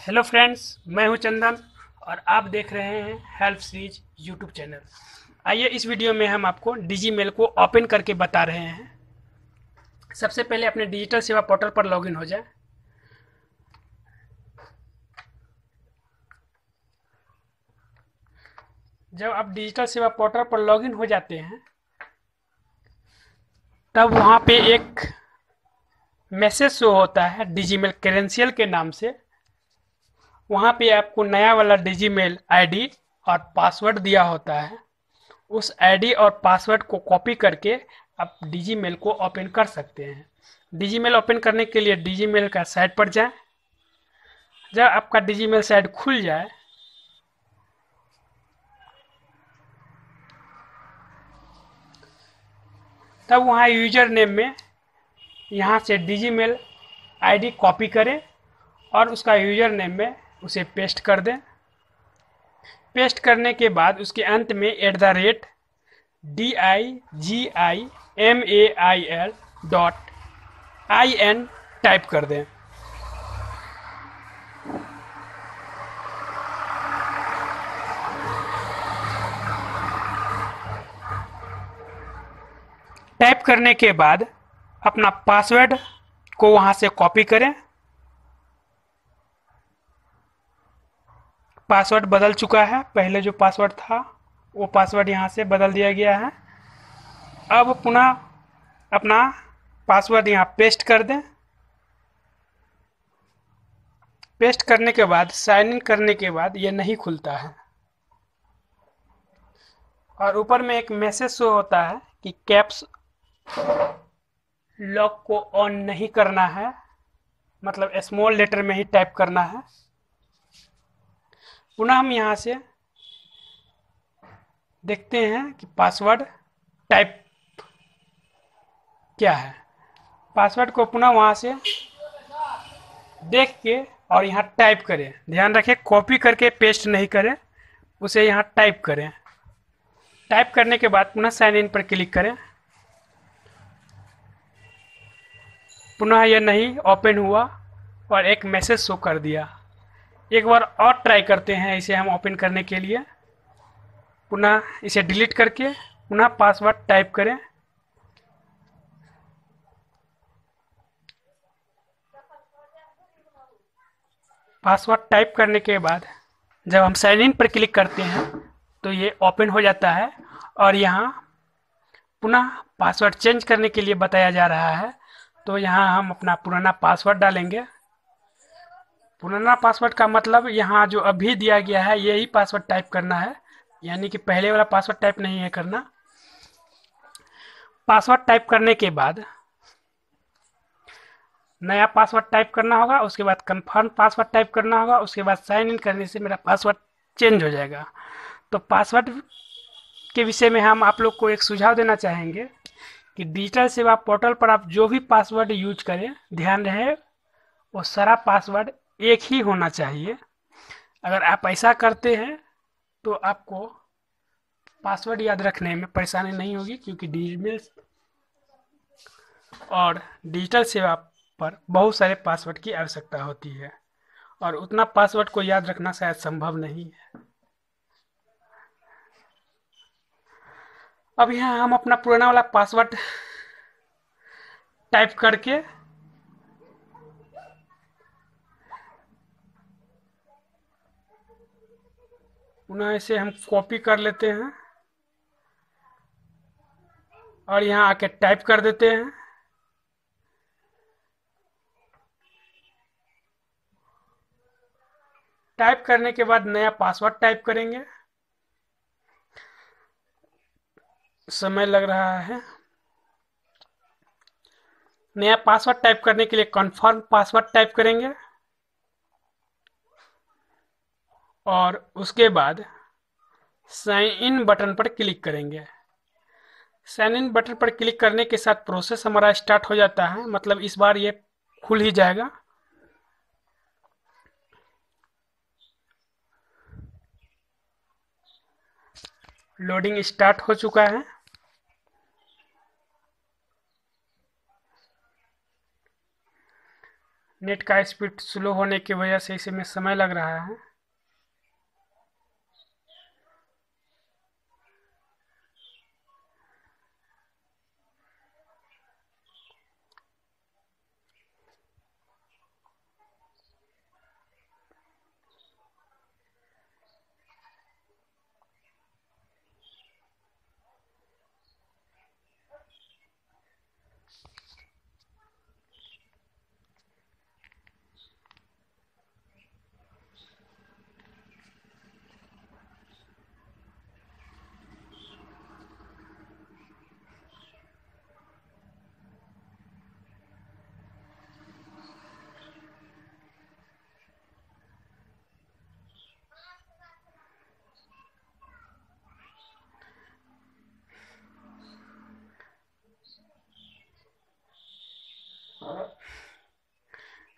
Hello friends, मैं हूँ चंदन और आप देख रहे हैं हेल्प सीरीज़ यूट्यूब चैनल। आइए इस वीडियो में हम आपको डिजी मेल को ओपन करके बता रहे हैं। सबसे पहले अपने डिजिटल सेवा पोर्टल पर लॉगिन हो जाए। जब आप डिजिटल सेवा पोर्टल पर लॉगिन हो जाते हैं, तब वहाँ पे एक मैसेज शो होता है डिजीमेल क्रेडेंशियल के नाम से। वहाँ पे आपको नया वाला डिजी डिजीमेल आईडी और पासवर्ड दिया होता है। उस आईडी और पासवर्ड को कॉपी करके आप डिजीमेल को ओपन कर सकते हैं। डिजीमेल ओपन करने के लिए डिजीमेल का साइट पर जाएँ। जब आपका डिजीमेल साइट खुल जाए, तब वहाँ यूज़र नेम में यहाँ से डिजीमेल आईडी कॉपी करें और उसका यूज़र नेम में उसे पेस्ट कर दें। पेस्ट करने के बाद उसके अंत में at the rate D I G I M A I L dot I N type कर दें। टाइप करने के बाद अपना पासवर्ड को वहाँ से कॉपी करें। पासवर्ड बदल चुका है। पहले जो पासवर्ड था, वो पासवर्ड यहाँ से बदल दिया गया है। अब पुनः अपना पासवर्ड यहाँ पेस्ट कर दें। पेस्ट करने के बाद, साइन इन करने के बाद ये नहीं खुलता है। और ऊपर में एक मैसेज शो होता है कि कैप्स लॉक को ऑन नहीं करना है। मतलब स्मॉल लेटर में ही टाइप करना है। पुनः हम यहाँ से देखते हैं कि पासवर्ड टाइप क्या है। पासवर्ड को पुनः वहाँ से देख के और यहाँ टाइप करें। ध्यान रखें कॉपी करके पेस्ट नहीं करें, उसे यहाँ टाइप करें। टाइप करने के बाद पुनः साइन इन पर क्लिक करें। पुनः यह नहीं ओपन हुआ और एक मैसेज शो कर दिया। एक बार और ट्राई करते हैं इसे हम ओपन करने के लिए। पुनः इसे डिलीट करके पुनः पासवर्ड टाइप करें। पासवर्ड टाइप करने के बाद जब हम साइन इन पर क्लिक करते हैं तो ये ओपन हो जाता है और यहाँ पुनः पासवर्ड चेंज करने के लिए बताया जा रहा है। तो यहाँ हम अपना पुराना पासवर्ड डालेंगे। पुराना पासवर्ड का मतलब यहाँ जो अभी दिया गया है यही पासवर्ड टाइप करना है। यानी कि पहले वाला पासवर्ड टाइप नहीं है करना। पासवर्ड टाइप करने के बाद नया पासवर्ड टाइप करना होगा, उसके बाद कंफर्म पासवर्ड टाइप करना होगा, उसके बाद साइन इन करने से मेरा पासवर्ड चेंज हो जाएगा। तो पासवर्ड के विषय में हम आप लोग को एक सुझाव देना चाहेंगे कि डिजिटल सेवा पोर्टल पर आप जो भी पासवर्ड यूज़ करें, ध्यान रहे, वो सारा पासवर्ड एक ही होना चाहिए। अगर आप ऐसा करते हैं तो आपको पासवर्ड याद रखने में परेशानी नहीं होगी, क्योंकि डिजिटल और डिजिटल सेवा पर बहुत सारे पासवर्ड की आवश्यकता होती है, और उतना पासवर्ड को याद रखना शायद संभव नहीं है। अब यहाँ हम अपना पुराना वाला पासवर्ड टाइप करके पुनः इसे हम कॉपी कर लेते हैं। और यहाँ आके टाइप कर देते हैं। टाइप करने के बाद नया पासवर्ड टाइप करेंगे। समय लग रहा है। नया पासवर्ड टाइप करने के लिए कंफर्म पासवर्ड टाइप करेंगे। और उसके बाद साइन इन बटन पर क्लिक करेंगे। साइन इन बटन पर क्लिक करने के साथ प्रोसेस हमारा स्टार्ट हो जाता है। मतलब इस बार ये खुल ही जाएगा। लोडिंग स्टार्ट हो चुका है। नेट का स्पीड स्लो होने की वजह से इसे में समय लग रहा है।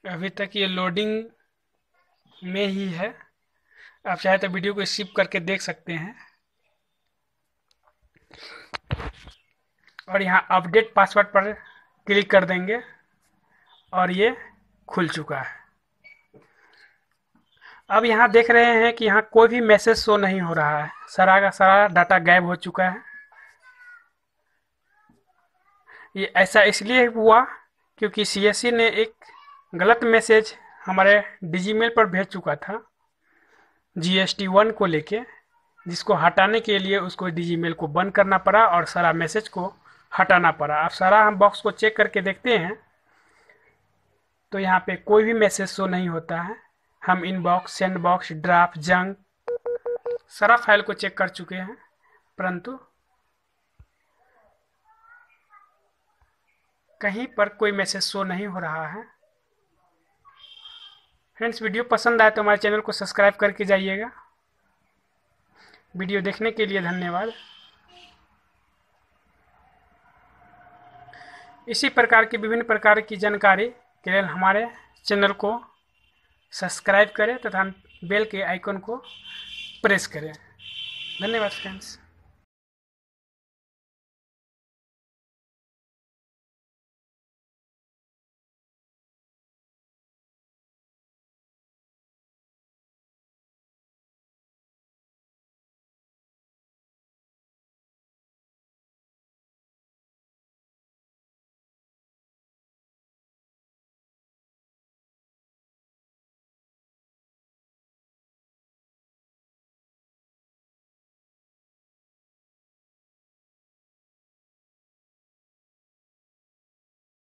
अभी तक ये लोडिंग में ही है। आप चाहे तो वीडियो को स्किप करके देख सकते हैं। और यहाँ अपडेट पासवर्ड पर क्लिक कर देंगे और ये खुल चुका है। अब यहाँ देख रहे हैं कि यहाँ कोई भी मैसेज शो नहीं हो रहा है। सारा का सारा डाटा गायब हो चुका है। ये ऐसा इसलिए हुआ क्योंकि सी ने एक गलत मैसेज हमारे डिजीमेल पर भेज चुका था जी एस टी वन को लेके, जिसको हटाने के लिए उसको डिजीमेल को बंद करना पड़ा और सारा मैसेज को हटाना पड़ा। अब सारा हम बॉक्स को चेक करके देखते हैं तो यहाँ पे कोई भी मैसेज शो नहीं होता है। हम इनबॉक्स सेंड बॉक्स ड्राफ्ट जंग सारा फ़ाइल को चेक कर चुके हैं, परंतु कहीं पर कोई मैसेज शो नहीं हो रहा है। फ्रेंड्स, वीडियो पसंद आए तो हमारे चैनल को सब्सक्राइब करके जाइएगा। वीडियो देखने के लिए धन्यवाद। इसी प्रकार की विभिन्न प्रकार की जानकारी के लिए हमारे चैनल को सब्सक्राइब करें तथा बेल के आइकन को प्रेस करें। धन्यवाद फ्रेंड्स।